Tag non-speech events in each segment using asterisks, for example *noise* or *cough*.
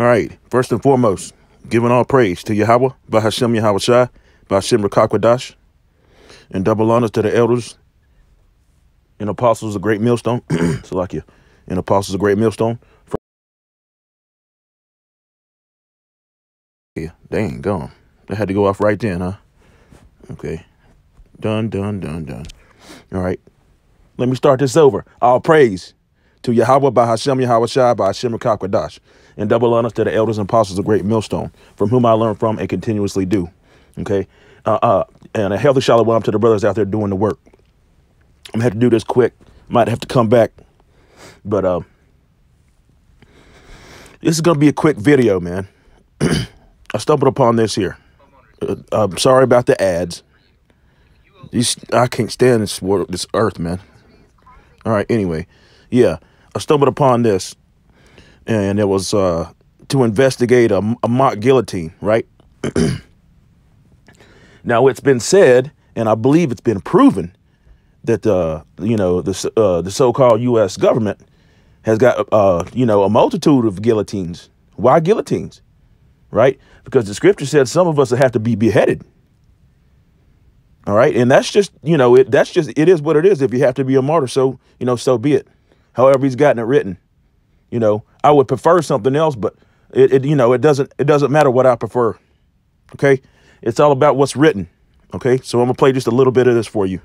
All right. First and foremost, giving all praise to Yahweh, by Hashem Yahweh Shai, by Hashem Rakakwadash, and double honors to the elders and apostles of Great Millstone. *clears throat* Salakia. And apostles of Great Millstone. Yeah, dang, gone. That had to go off right then, huh? Okay. Done, done, done, done. All right. Let me start this over. All praise to Yahweh by Hashem Yahweh Shai by Hashem Kakwadash, and double honors to the elders and apostles of Great Millstone, from whom I learn from and continuously do. Okay, uh, uh, and a healthy shalom to the brothers out there doing the work. I'm gonna have to do this quick. Might have to come back, but uh, this is gonna be a quick video, man. *clears throat* I stumbled upon this here. Uh, I'm sorry about the ads. These I can't stand this world, this earth, man. All right. Anyway, yeah, I stumbled upon this, and it was uh, to investigate a, a mock guillotine, right? *clears throat* now it's been said, and I believe it's been proven that uh, you know the uh, the so-called U.S. government has got uh, you know a multitude of guillotines. Why guillotines? Right? Because the scripture said some of us have to be beheaded. All right, and that's just you know it. That's just it is what it is. If you have to be a martyr, so you know, so be it. However, he's gotten it written. You know, I would prefer something else, but it, it you know it doesn't it doesn't matter what I prefer. Okay, it's all about what's written. Okay, so I'm gonna play just a little bit of this for you.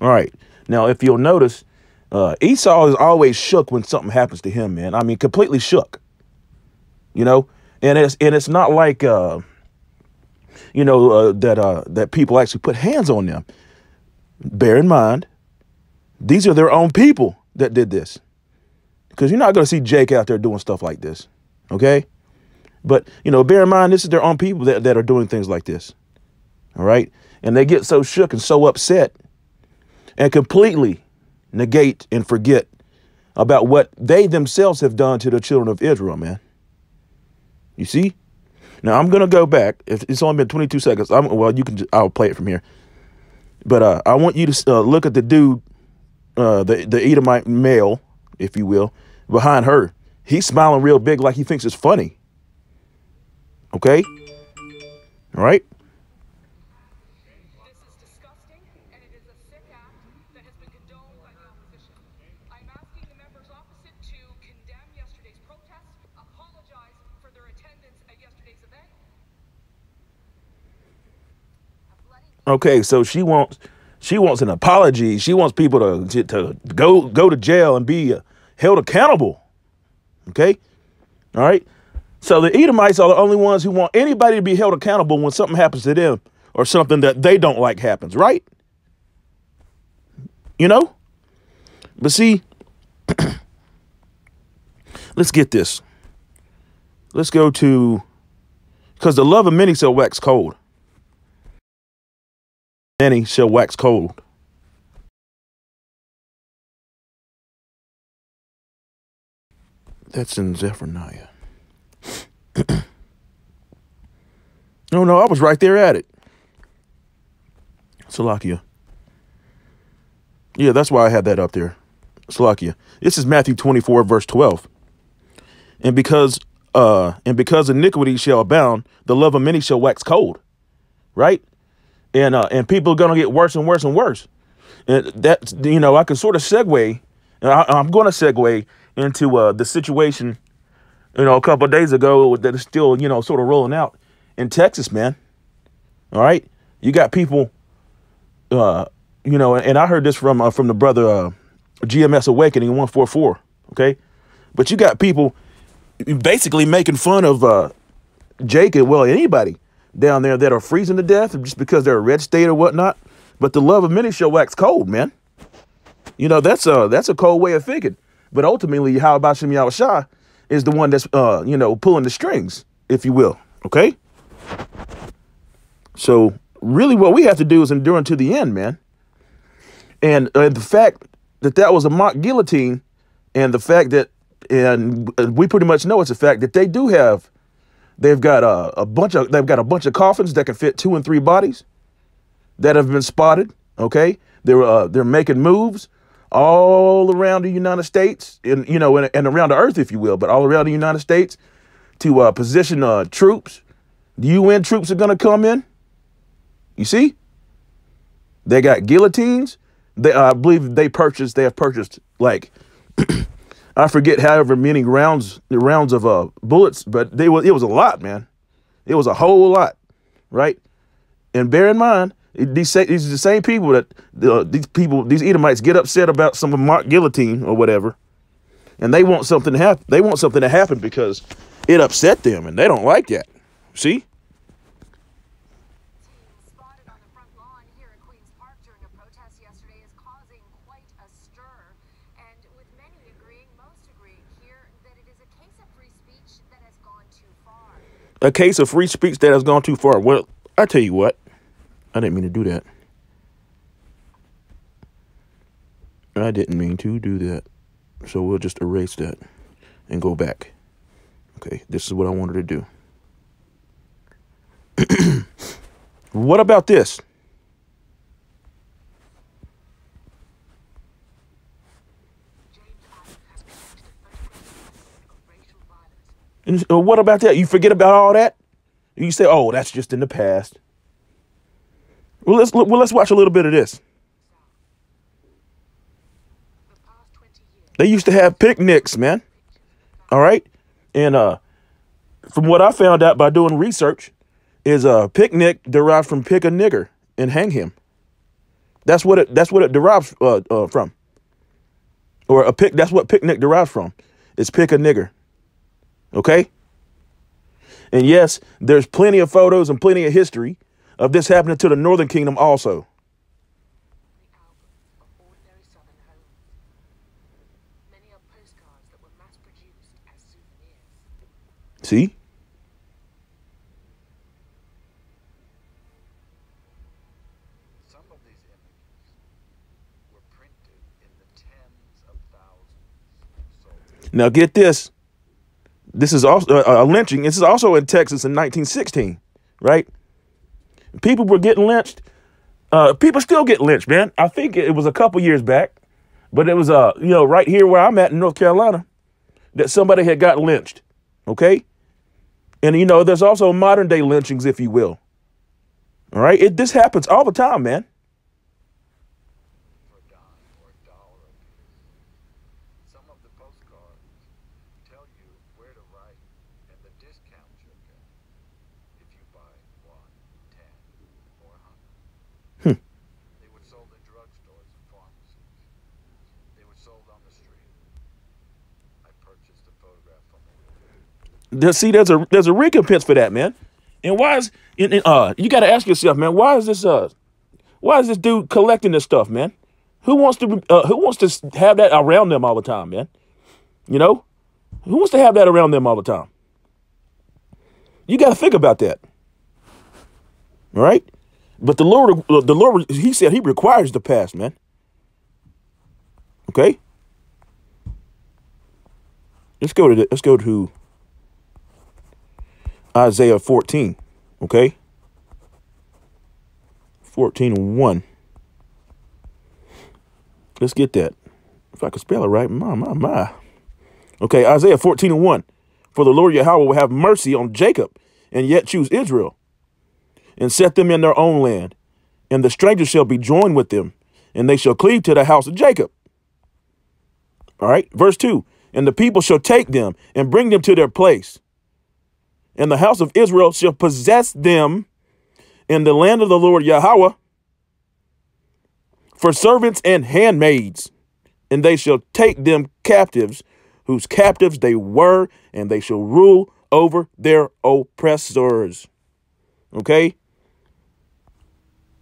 All right. Now, if you'll notice, uh, Esau is always shook when something happens to him, man. I mean, completely shook. You know, and it's and it's not like uh, you know uh, that uh, that people actually put hands on them. Bear in mind, these are their own people that did this, because you're not going to see Jake out there doing stuff like this. Okay, but you know, bear in mind, this is their own people that that are doing things like this. All right, and they get so shook and so upset and completely negate and forget about what they themselves have done to the children of Israel, man. You see? Now I'm gonna go back. If it's only been 22 seconds, I'm well. You can. I'll play it from here. But uh, I want you to uh, look at the dude, uh, the the Edomite male, if you will, behind her. He's smiling real big, like he thinks it's funny. Okay. All right. Okay, so she wants she wants an apology. She wants people to to go go to jail and be held accountable. Okay, all right. So the Edomites are the only ones who want anybody to be held accountable when something happens to them or something that they don't like happens, right? You know. But see, *clears throat* let's get this. Let's go to because the love of many shall wax cold many shall wax cold. That's in Zephaniah. no, *clears throat* no, I was right there at it. Salakia. Yeah, that's why I had that up there. Salakia. This is Matthew 24, verse 12. And because uh and because iniquity shall abound, the love of many shall wax cold. Right? And uh, and people are gonna get worse and worse and worse. And that you know, I can sort of segue. I, am going to segue into uh, the situation, you know, a couple days ago that is still you know sort of rolling out in Texas, man. All right, you got people, uh, you know, and I heard this from uh, from the brother uh, GMS Awakening one four four. Okay, but you got people basically making fun of uh, Jacob. Well, anybody down there that are freezing to death just because they're a red state or whatnot. But the love of many shall wax cold, man. You know, that's a that's a cold way of thinking. But ultimately, how about Shem Shah is the one that's uh, you know, pulling the strings, if you will. Okay? So really what we have to do is endure unto the end, man. And uh, the fact that that was a mock guillotine, and the fact that, and we pretty much know it's a fact that they do have, they've got a, a bunch of, they've got a bunch of coffins that can fit two and three bodies that have been spotted. Okay, they're uh, they're making moves all around the United States, and you know, and, and around the earth, if you will, but all around the United States to uh, position uh, troops. The UN troops are going to come in. You see, they got guillotines. They, I believe they purchased. They have purchased like *clears throat* I forget however many rounds rounds of uh, bullets, but they was it was a lot, man. It was a whole lot, right? And bear in mind, these these are the same people that uh, these people these Edomites get upset about some mock guillotine or whatever, and they want something to happen. They want something to happen because it upset them, and they don't like that. See? A case of free speech that has gone too far. Well, I tell you what, I didn't mean to do that. I didn't mean to do that. So we'll just erase that and go back. Okay, this is what I wanted to do. *clears throat* what about this? And what about that? You forget about all that? You say, "Oh, that's just in the past." Well, let's well let's watch a little bit of this. They used to have picnics, man. All right, and uh, from what I found out by doing research, is a picnic derived from pick a nigger and hang him. That's what it. That's what it derives uh, uh, from. Or a pick. That's what picnic derives from. Is pick a nigger. Okay? And yes, there's plenty of photos and plenty of history of this happening to the Northern Kingdom also. See? Some of these images were printed in the tens of thousands. Now get this. This is also uh, a lynching. This is also in Texas in 1916, right? People were getting lynched. Uh, people still get lynched, man. I think it was a couple years back, but it was uh, you know, right here where I'm at in North Carolina, that somebody had got lynched. Okay, and you know, there's also modern day lynchings, if you will. All right, it this happens all the time, man. See, there's a there's a recompense for that, man. And why is and, uh you got to ask yourself, man, why is this uh why is this dude collecting this stuff, man? Who wants to uh, who wants to have that around them all the time, man? You know, who wants to have that around them all the time? You got to think about that. All right, but the Lord, the Lord, He said He requires the past, man. Okay. Let's go to the, let's go to Isaiah 14, okay? 14 and 1. Let's get that. If I can spell it right, my, my, my. Okay, Isaiah 14 and 1. For the Lord Yahweh will have mercy on Jacob and yet choose Israel and set them in their own land. And the strangers shall be joined with them, and they shall cleave to the house of Jacob. All right, verse 2 And the people shall take them and bring them to their place and the house of Israel shall possess them in the land of the Lord Yahweh for servants and handmaids, and they shall take them captives, whose captives they were, and they shall rule over their oppressors. Okay?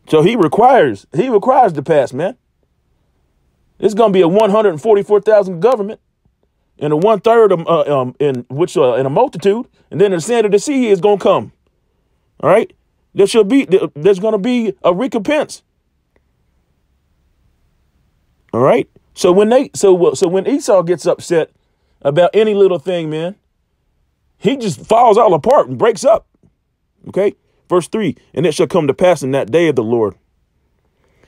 So he requires, he requires the pass, man. It's going to be a 144,000 government and a one third of, uh, um, in which uh, in a multitude, and then the sand of the sea is going to come. All right, there shall be there's going to be a recompense. All right. So when they so so when Esau gets upset about any little thing, man, he just falls all apart and breaks up. Okay. Verse three, and it shall come to pass in that day of the Lord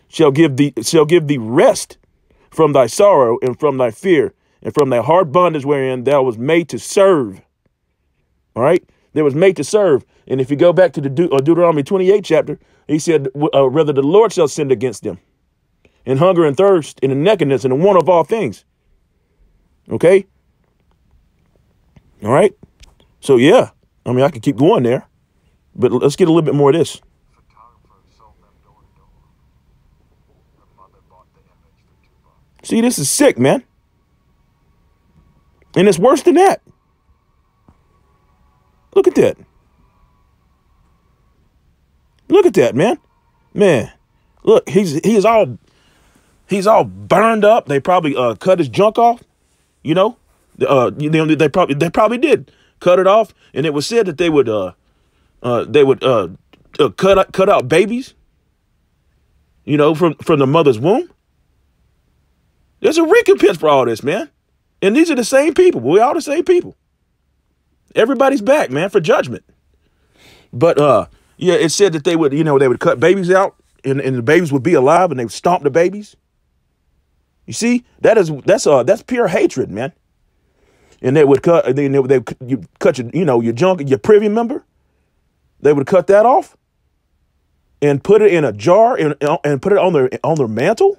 shall give thee shall give thee rest from thy sorrow and from thy fear and from thy hard bondage wherein thou was made to serve. All right, there was made to serve. And if you go back to the De- uh, Deuteronomy 28 chapter, he said, uh, "Rather the Lord shall send against them, and hunger and thirst, and the nakedness, and the want of all things." Okay. All right. So yeah, I mean I can keep going there, but let's get a little bit more of this. See, this is sick, man. And it's worse than that. Look at that. Look at that, man. Man. Look, he's he's all he's all burned up. They probably uh, cut his junk off. You know, uh, they probably they probably did cut it off, and it was said that they would uh, uh, they would uh, uh, cut cut out babies. You know, from from the mother's womb. There's a recompense for all this, man. And these are the same people. We all the same people. Everybody's back, man, for judgment. But uh, yeah, it said that they would, you know, they would cut babies out and, and the babies would be alive and they would stomp the babies. You see, that is that's uh that's pure hatred, man. And they would cut, they they would you cut your you know your junk your privy member. They would cut that off and put it in a jar and and put it on their on their mantle.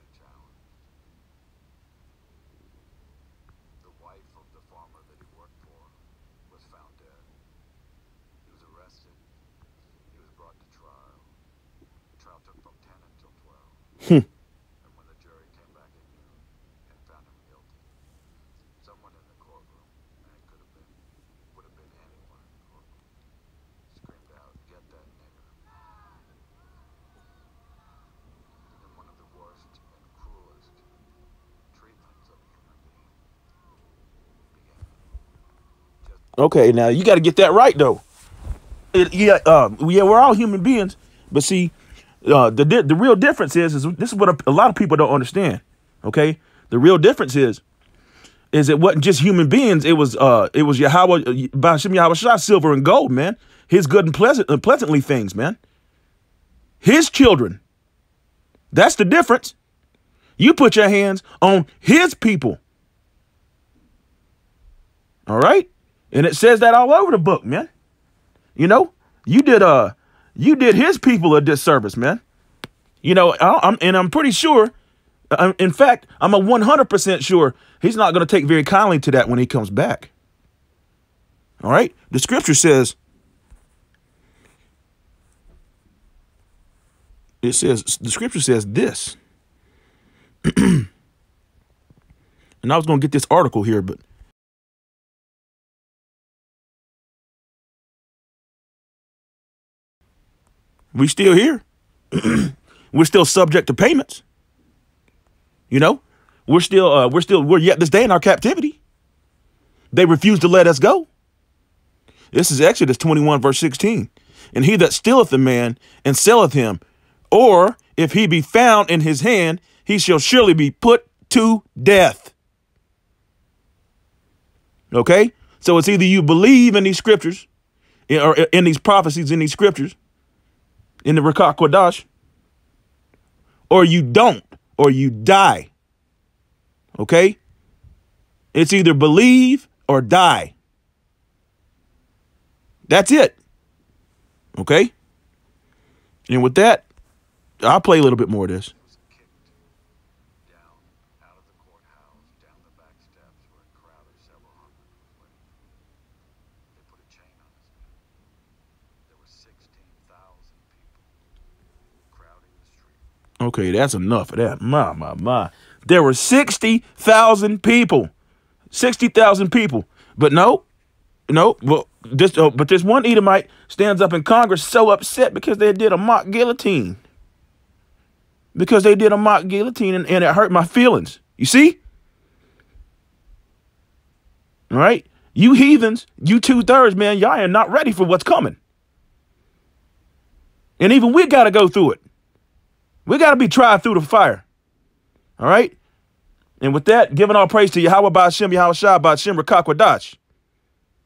found dead. He was arrested. He was brought to trial. The trial took from 10 until 12. Hmm. Okay, now you got to get that right though. It, yeah, uh, yeah, we're all human beings, but see, uh, the the real difference is is this is what a, a, lot of people don't understand. Okay, the real difference is is it wasn't just human beings. It was uh it was Yahweh Bashim Yahweh Shah, silver and gold, man. His good and pleasant and pleasantly things, man. His children. That's the difference. You put your hands on his people. All right? And it says that all over the book, man. You know, you did uh you did his people a disservice, man. You know, I'm and I'm pretty sure uh, in fact, I'm a 100% sure he's not going to take very kindly to that when he comes back. All right? The scripture says it says the scripture says this. *clears throat* and I was going to get this article here, but We still here. *clears throat* we're still subject to payments. You know, we're still uh, we're still we're yet this day in our captivity. They refuse to let us go. This is Exodus 21, verse 16. And he that stealeth a man and selleth him, or if he be found in his hand, he shall surely be put to death. Okay? So it's either you believe in these scriptures or in these prophecies in these scriptures, in the HaKodesh, or you don't, or you die. Okay? It's either believe or die. That's it. Okay? And with that, I'll play a little bit more of this. Okay, that's enough of that. My, my, my. There were 60,000 people 60,000 people. But no, no, well, this, oh, but this one Edomite stands up in Congress so upset because they did a mock guillotine. Because they did a mock guillotine and, and it hurt my feelings. You see? All right? You heathens, you two thirds, man, y'all are not ready for what's coming. And even we got to go through it. We got to be tried through the fire. All right? And with that, giving all praise to Yahweh Ba'ashem, Yahweh Shah, Ba'ashem, Rakakwadash.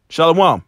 Shalom.